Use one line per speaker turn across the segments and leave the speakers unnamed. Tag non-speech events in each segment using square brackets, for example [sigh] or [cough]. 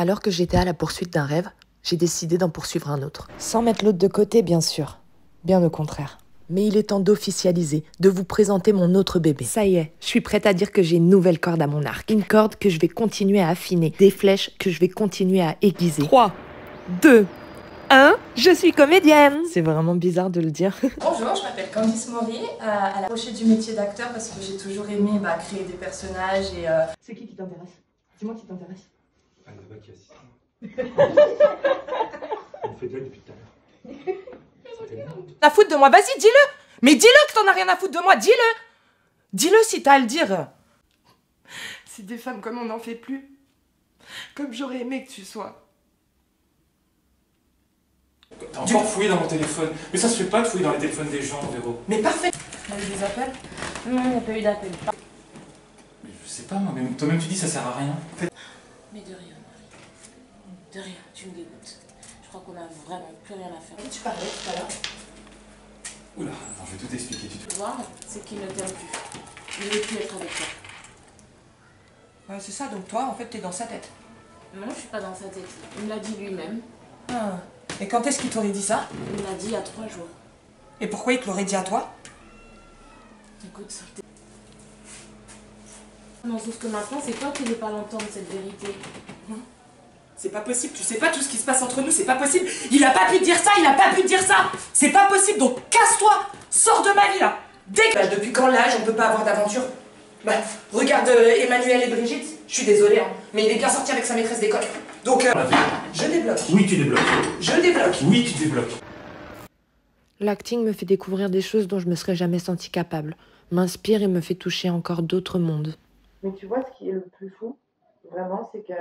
Alors que j'étais à la poursuite d'un rêve, j'ai décidé d'en poursuivre un autre. Sans mettre l'autre de côté, bien sûr. Bien au contraire. Mais il est temps d'officialiser, de vous présenter mon autre bébé. Ça y est, je suis prête à dire que j'ai une nouvelle corde à mon arc. Une corde que je vais continuer à affiner. Des flèches que je vais continuer à aiguiser. 3, 2, 1, je suis comédienne C'est vraiment bizarre de le dire. [laughs]
Bonjour, je m'appelle Candice Maury, euh, à la recherche du métier d'acteur parce que j'ai toujours aimé bah, créer des personnages et... euh,
C'est qui qui t'intéresse? Dis-moi qui t'intéresse.
Qui assiste. [laughs] On fait de là depuis tout à l'heure.
à foutre de moi, vas-y, dis-le Mais dis-le que t'en as rien à foutre de moi, dis-le Dis-le si t'as à le dire C'est des femmes comme on n'en fait plus. Comme j'aurais aimé que tu sois.
T'as encore fouillé dans mon téléphone. Mais ça se fait pas de fouiller dans les téléphones des gens, Véro.
Mais parfait Il y a eu des appels
Non, il n'y a pas eu d'appel.
Mais je sais pas, moi, mais toi-même tu dis ça sert à rien.
Mais de rien, Marie. De rien, tu me dégoûtes. Je crois qu'on a vraiment plus rien à faire.
Tu parlais tout à l'heure.
Oula, je vais tout expliquer. Tu
vois, c'est qu'il ne t'aime plus. Il ne veut plus être avec toi.
Ouais, c'est ça, donc toi, en fait, t'es dans sa tête.
Non, je suis pas dans sa tête. Il me l'a dit lui-même.
Ah. Et quand est-ce qu'il t'aurait dit ça?
Il me l'a dit il y a trois jours.
Et pourquoi il te l'aurait dit à toi?
Écoute, ça t'est- Non, sauf que maintenant, c'est toi qui n'es pas l'entendre, cette vérité.
C'est pas possible, tu sais pas tout ce qui se passe entre nous, c'est pas possible. Il a pas pu te dire ça, il a pas pu te dire ça. C'est pas possible, donc casse-toi, sors de ma vie là. Dès bah, depuis quand l'âge on peut pas avoir d'aventure? Bah, regarde euh, Emmanuel et Brigitte, je suis désolée, hein, mais il est bien sorti avec sa maîtresse d'école. Donc, euh, je débloque.
Oui, tu débloques.
Je débloque.
Oui, tu débloques.
L'acting me fait découvrir des choses dont je me serais jamais sentie capable. M'inspire et me fait toucher encore d'autres mondes.
Mais tu vois, ce qui est le plus fou, vraiment, c'est que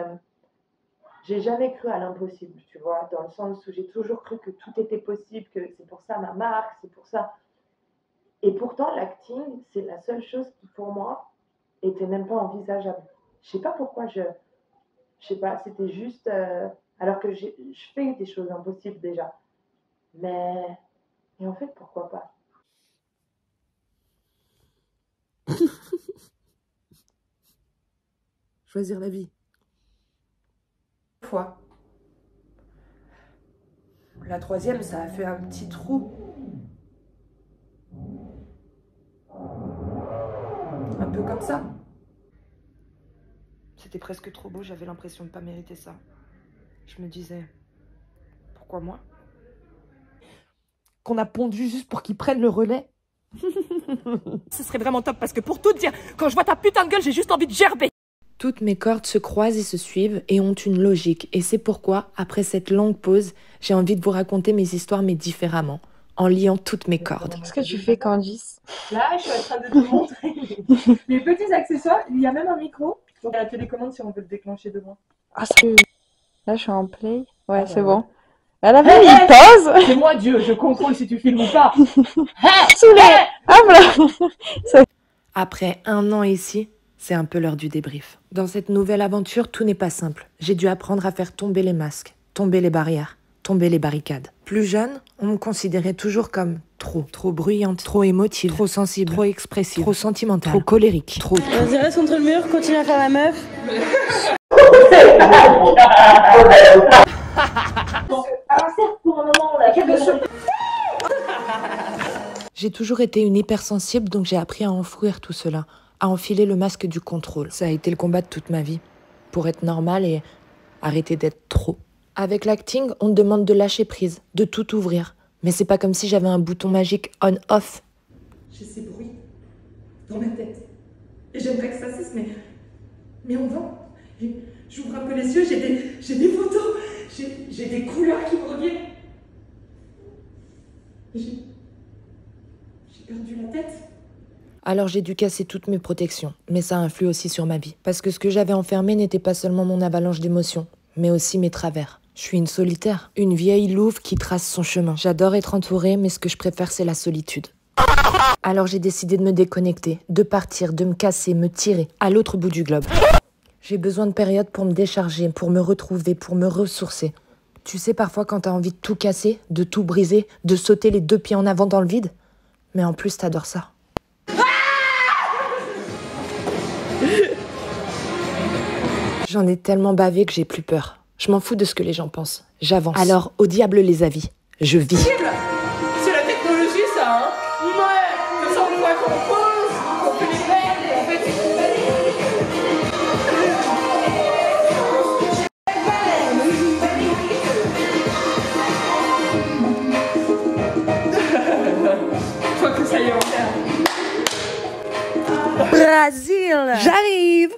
j'ai jamais cru à l'impossible, tu vois, dans le sens où j'ai toujours cru que tout était possible, que c'est pour ça ma marque, c'est pour ça. Et pourtant, l'acting, c'est la seule chose qui, pour moi, était même pas envisageable. Je sais pas pourquoi je. Je sais pas, c'était juste. euh, alors que je fais des choses impossibles déjà. Mais. Et en fait, pourquoi pas?
Choisir la vie.
fois. La troisième, ça a fait un petit trou. Un peu comme ça. C'était presque trop beau, j'avais l'impression de pas mériter ça. Je me disais, pourquoi moi? Qu'on a pondu juste pour qu'ils prennent le relais? [laughs] Ce serait vraiment top parce que pour tout dire, quand je vois ta putain de gueule, j'ai juste envie de gerber.
Toutes mes cordes se croisent et se suivent et ont une logique. Et c'est pourquoi, après cette longue pause, j'ai envie de vous raconter mes histoires mais différemment, en liant toutes mes cordes.
Qu'est-ce que tu fais, Candice?
Là, je suis en train de te montrer [laughs] les petits accessoires. Il y a même un micro. Donc, la télécommande si on veut le déclencher devant.
Ah, ça... Là, je suis en play. Ouais,
Ah,
c'est
bah,
bon. À la
Hey,
veille, il pose
C'est moi Dieu, je contrôle si tu filmes ou pas. [laughs]
Hop là
Après un an ici, c'est un peu l'heure du débrief. Dans cette nouvelle aventure, tout n'est pas simple. J'ai dû apprendre à faire tomber les masques, tomber les barrières, tomber les barricades. Plus jeune, on me considérait toujours comme trop, trop bruyante, trop émotive, trop sensible, trop expressive, trop sentimentale, trop colérique, trop.
Vas-y, reste contre le mur, continue à faire la meuf.
J'ai toujours été une hypersensible, donc j'ai appris à enfouir tout cela, à enfiler le masque du contrôle. Ça a été le combat de toute ma vie, pour être normale et arrêter d'être trop. Avec l'acting, on te demande de lâcher prise, de tout ouvrir. Mais c'est pas comme si j'avais un bouton magique on-off.
J'ai ces bruits dans ma tête. Et j'aimerais que ça cesse, mais, mais vain. Et J'ouvre un peu les yeux, j'ai des, des photos, j'ai j'ai des couleurs qui me reviennent. J'ai j'ai perdu la tête.
Alors j'ai dû casser toutes mes protections, mais ça influe aussi sur ma vie. Parce que ce que j'avais enfermé n'était pas seulement mon avalanche d'émotions, mais aussi mes travers. Je suis une solitaire, une vieille louve qui trace son chemin. J'adore être entourée, mais ce que je préfère, c'est la solitude. Alors j'ai décidé de me déconnecter, de partir, de me casser, me tirer à l'autre bout du globe. J'ai besoin de périodes pour me décharger, pour me retrouver, pour me ressourcer. Tu sais parfois quand t'as envie de tout casser, de tout briser, de sauter les deux pieds en avant dans le vide Mais en plus t'adores ça. J'en ai tellement bavé que j'ai plus peur. Je m'en fous de ce que les gens pensent. J'avance. Alors, au diable les avis. Je vis.
C'est la technologie, ça, hein Ouais, qu'on pose, qu'on fait les règles, en fait, que ça y est, on
Brésil J'arrive